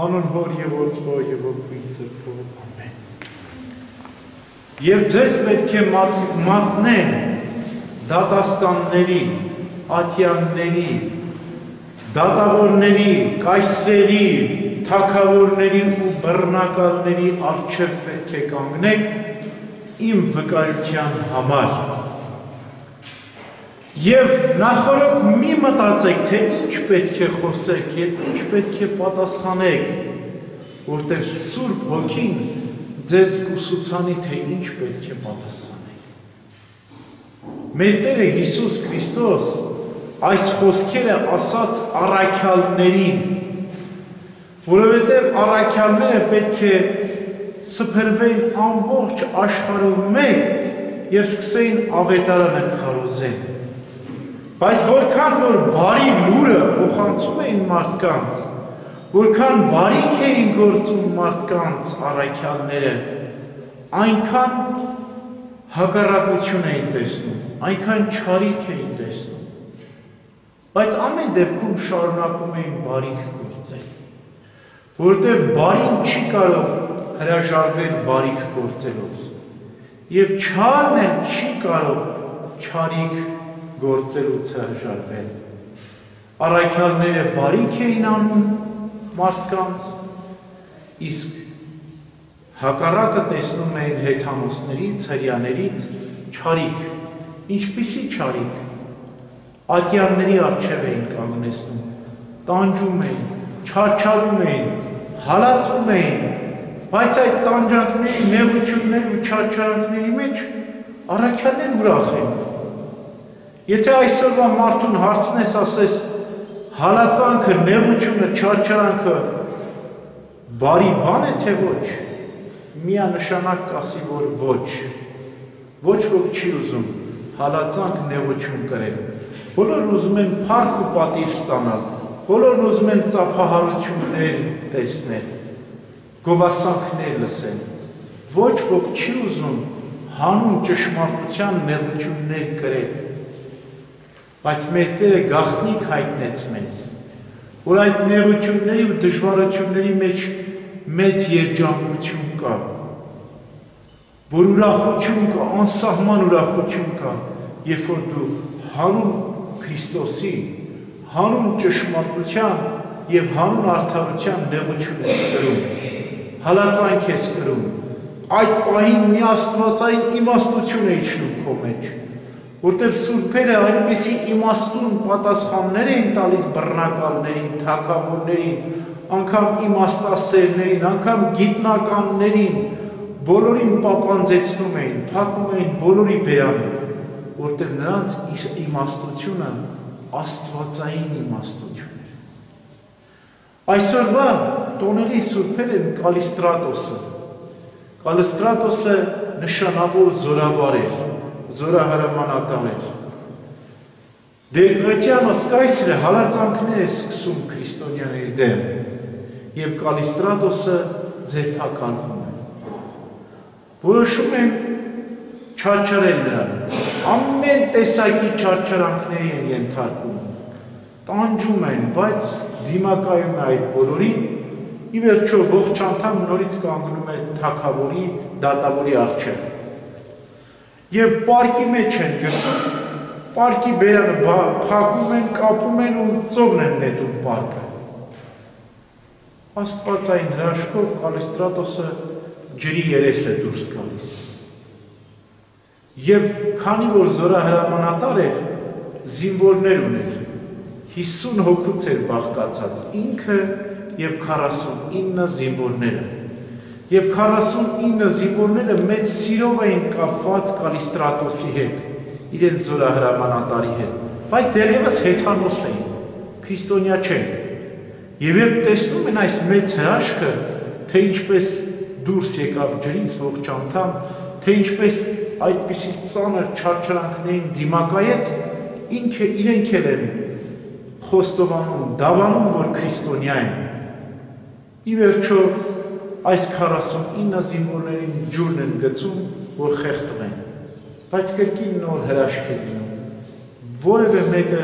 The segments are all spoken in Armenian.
Հանուն հոր եւ որդվո եւ ոգի սրբո ամեն։ Եվ ձեզ պետք է մատնեն դատաստանների, ատյանների, դատավորների, կայսրերի, թակավորների ու բռնակալների արջև պետք է կանգնեք իմ վկայության համար Եվ նախորդ մի մտածեք, թե ինչ պետք է խոսեք եւ ինչ պետք է պատասխանեք, որտեղ Սուրբ Հոգին ձեզ կուսուցանի, թե ինչ պետք է պատասխանեք։ Մեր Տերը Հիսուս Քրիստոս այս խոսքերը ասաց առաքյալներին, որովհետև առաքյալները պետք է սփռվեն ամբողջ աշխարհով մեկ եւ սկսեին ավետարանը քարոզել Բայց որքան որ բարի լուրը փոխանցում էին մարդկանց, որքան բարիք էին գործում մարդկանց առաքյալները, այնքան հակառակություն էին տեսնում, այնքան չարիք էին տեսնում։ Բայց ամեն դեպքում շարունակում էին բարիք գործել, որտեղ բարին չի կարող հրաժարվել բարիք գործելով։ Եվ չարն էլ չի կարող չարիք գործելուց հրաժարվել։ Առաքյալները բարիք էին անում մարդկանց, իսկ հակառակը տեսնում էին հեթանոսներից, հрьяաներից չարիք։ Ինչպիսի չարիք։ Ատյանների արջև էին կանգնեցնում, տանջում էին, չարչարում էին, հալածում էին, բայց այդ տանջանքների, նեղությունների ու չարչարանքների մեջ առաքյալներ ուրախ են Եթե այսօրվա մարդուն հարցնես, ասես հալածանքը, նեղությունը, չարչարանքը բարի բան է թե ոչ, միանշանակ կասի, որ ոչ։ Ոչ ոք չի ուզում հալածանք, նեղություն կրել։ Բոլորը ուզում են փառք ու պատիվ ստանալ, բոլորն ուզում են ծափահարություններ տեսնել, գովասանքներ լսել։ Ոչ ոք չի ուզում հանուն ճշմարտության նեղություններ կրել Բայց մեր Տերը գաղտնիք հայտնեց մեզ, որ այդ նեղությունների ու դժվարությունների մեջ մեծ երջանկություն կա, որ ուրախություն կա, անսահման ուրախություն կա, երբ որ դու հանուն Քրիստոսի, հանուն ճշմարտության եւ հանուն արդարության նեղություն ես կրում, հալածանք ես կրում, այդ պահին մի աստվածային իմաստություն է իջնում քո մեջ, որտեղ սուրբերը այնպեսի իմաստուն պատասխաններ էին տալիս բռնակալներին, թակավորներին, անգամ իմաստասերներին, անգամ գիտնականներին, բոլորին պապանձեցնում էին, փակում էին բոլորի բերանը, որտեղ նրանց իմաստությունը աստվածային իմաստություն էր։ Այսօրվա տոների սուրբեր են Կալիստրատոսը։ Կալիստրատոսը նշանավոր զորավար էր զորահրամանատար էր։ Դեգրետյանը սկայսրը հալածանքներ է սկսում քրիստոնյաների դեմ և կալիստրատոսը ձերպակալվում է։ Որոշում են չարչարել նրան, ամեն տեսակի չարչարանքների են ենթարկում, տանջում են, բայց դիմակայում է այդ բոլորին, ի վերջո ողջ անդամ նորից կանգնում է թակավորի, դատավորի արջև եւ պարկի մեջ են գցում, պարկի բերանը փակում են, կապում են ու ծովն են նետում պարկը։ Աստվածային հրաշքով Կալիստրատոսը ջրի երես է դուրս գալիս։ Եվ քանի որ զորահրամանատար էր, զինվորներ ուներ, 50 հոգուց էր բաղկացած ինքը եւ 49 զինվորները եւ 49 զինվորները մեծ սիրով էին կապված Կալիստրատոսի հետ, իրենց զորահրամանատարի հետ, բայց դեռևս հեթանոս էին, քրիստոնյա չեն։ Եվ երբ տեսնում են այս մեծ հրաշքը, թե ինչպես դուրս եկավ ջրից ողջ անդամ, թե ինչպես այդպիսի ծանր չարչարանքներին դիմակայեց, ինքը իրենք էլ են խոստովանում, դավանում, որ քրիստոնյա են։ Ի վերջո այս 49 զինվորներին ջուրն են գցում, որ խեղդվեն։ Բայց կրկին նոր հրաշք է լինում։ Որևէ մեկը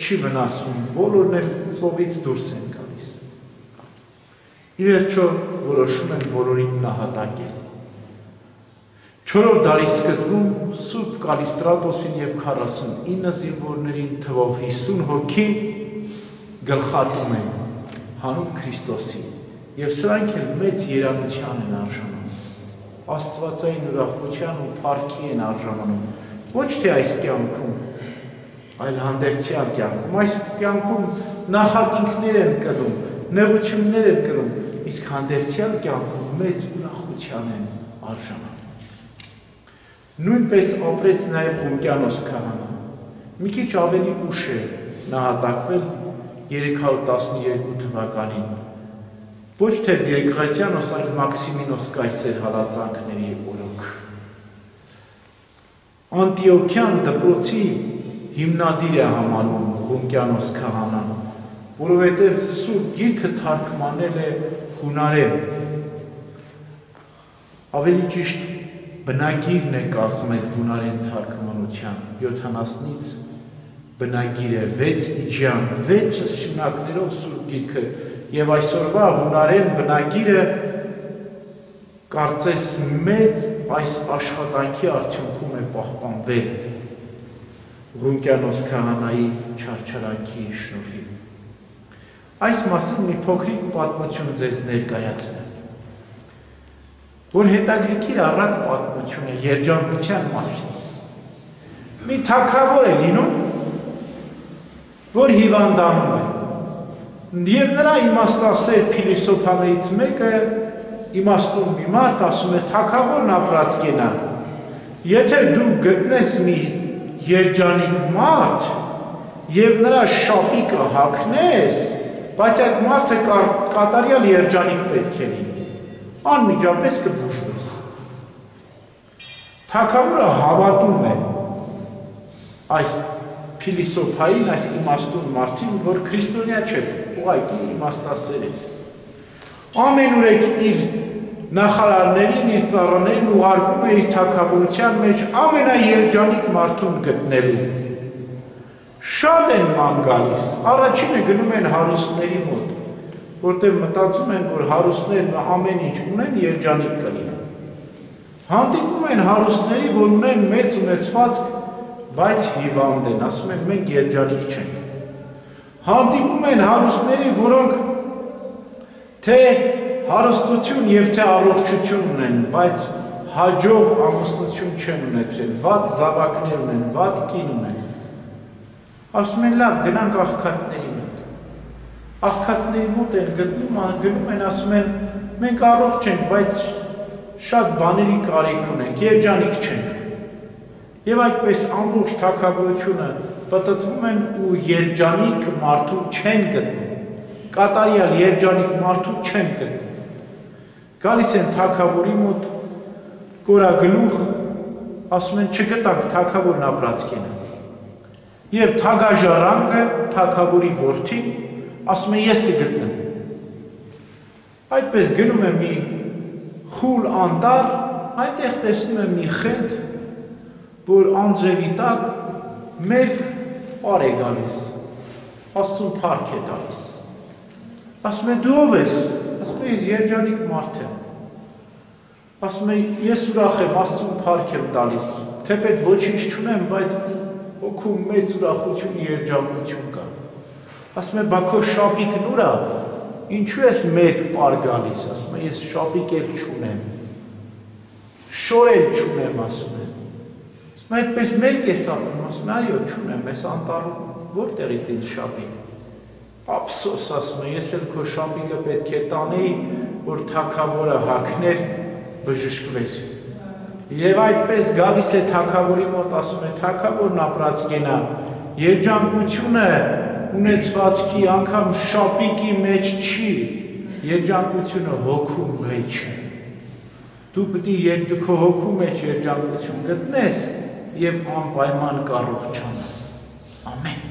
չի վնասում, բոլորն էլ ծովից դուրս են գալիս։ ի վերջո որոշում են բոլորին նահատակել։ Չորրորդ դարի սկզբում Սուրբ Կալիստրատոսին եւ 49 զինվորներին թվով 50 հոգի գլխատում են հանուն Քրիստոսի եւ սրանք էլ մեծ երանության են արժանում աստվածային ուրախության ու փառքի են արժանում ոչ թե այս կյանքում այլ հանդերձյալ կյանքում այս կյանքում նախատինքներ են կրում նեղություններ են կրում իսկ հանդերձյալ կյանքում մեծ ուրախության են արժանում նույնպես ապրեց նաև Ղունկյանոս քահանա մի քիչ ավելի ուշ է նահատակվել 312 թվականին ոչ թե Դիեգրատիանոս, այլ Մաքսիմինոս կայսեր հալածանքների օրոք։ Անտիոքյան դպրոցի հիմնադիր է համանում Ղունկյանոս քահանան, որովհետև Սուրբ Գիրքը թարգմանել է հունարեն։ Ավելի ճիշտ բնագիրն է կարծում այդ հունարեն թարգմանության 70-ից բնագիր է 6 իջյան 6 սյունակներով Սուրբ Գիրքը եւ այսօրվա հունարեն բնագիրը կարծես մեծ այս աշխատանքի արդյունքում է պահպանվել Ղունկյանոս քահանայի չարչարանքի շնորհիվ։ Այս մասին մի փոքրիկ պատմություն ձեզ ներկայացնեմ որ հետաքրքիր առակ պատմություն է երջանկության մասին։ Մի թակավոր է լինում, որ հիվանդանում է Եվ նրա իմաստասեր փիլիսոփաներից մեկը իմաստուն մի մարդ ասում է թակավորն ապրած կենա։ Եթե դու գտնես մի երջանիկ մարդ եւ նրա շապիկը հակնես, բայց այդ մարդը կատարյալ երջանիկ պետք է լինի։ Անմիջապես կբուժվես։ Թակավորը հավատում է այս փիլիսոփային այս իմաստուն մարդին, որ քրիստոնյա չէ, ուղղակի իմաստասեր է։ Ամենուրեք իր նախարարներին, իր ծառաներին ուղարկում է իր թակավորության մեջ ամենաերջանիկ մարդուն գտնելու։ Շատ են ման գալիս։ Առաջինը գնում են հարուստների մոտ, որտեղ մտածում են, որ հարուստներն ամեն ինչ ունեն, երջանիկ կլինեն։ Հանդիպում են հարուստների, որ ունեն մեծ ունեցվածք, բայց հիվանդ են, ասում են մենք երջանիկ չենք։ Հանդիպում են հարուստների, որոնք թե հարստություն եւ թե առողջություն ունեն, բայց հաջող ամուսնություն չեն ունեցել, վատ զավակներ ունեն, վատ կին ունեն։ Ասում են լավ, գնանք աղքատների մոտ։ Աղքատների մոտ են գտնում, գնում են, ասում են մենք առողջ ենք, բայց շատ բաների կարիք ունենք, երջանիկ չենք։ Եվ այդպես ամբողջ թակավորությունը պտտվում են ու երջանիկ մարդու չեն գտնում։ Կատարյալ երջանիկ մարդու չեն գտնում։ Գալիս են թակավորի մոտ կորագլուխ, ասում են չգտանք թակավորն ապրած կենը։ Եվ թագաժարանքը թակավորի որդին ասում է ես կգտնեմ։ Այդպես գնում է մի խուլ անտառ, այնտեղ տեսնում է մի խենթ, որ անձրևի տակ մեկ պար է գալիս, աստուն պարք է տալիս։ Ասում է դու ով ես, ասում է ես երջանիկ մարդ եմ։ Ասում է ես ուրախ եմ, աստուն պարք եմ տալիս, թեպետ ոչինչ չունեմ, բայց օքում մեծ ուրախություն երջանկություն կա։ Ասում է բա քո շապիկն ուրա, ինչու ես մեկ պար գալիս, ասում է ես շապիկ էլ չունեմ։ Շոր էլ չունեմ, ասում է Ու այդպես մեր կեսապում ասում է, այո, չունեմ, ես անտառում որտեղից ինձ շապիկ։ Ափսոս ասում է, ես էլ քո շապիկը պետք է տանեի, որ թակավորը հակներ բժշկվեր։ Եվ այդպես գալիս է թակավորի մոտ ասում է, թակավորն ապրած կենա, երջանկությունը ունեցվածքի անգամ շապիկի մեջ չի, երջանկությունը հոգու մեջ է։ Դու պետք է քո հոգու մեջ երջանկություն գտնես, եւ անպայման կառողջանաս։ Ամեն։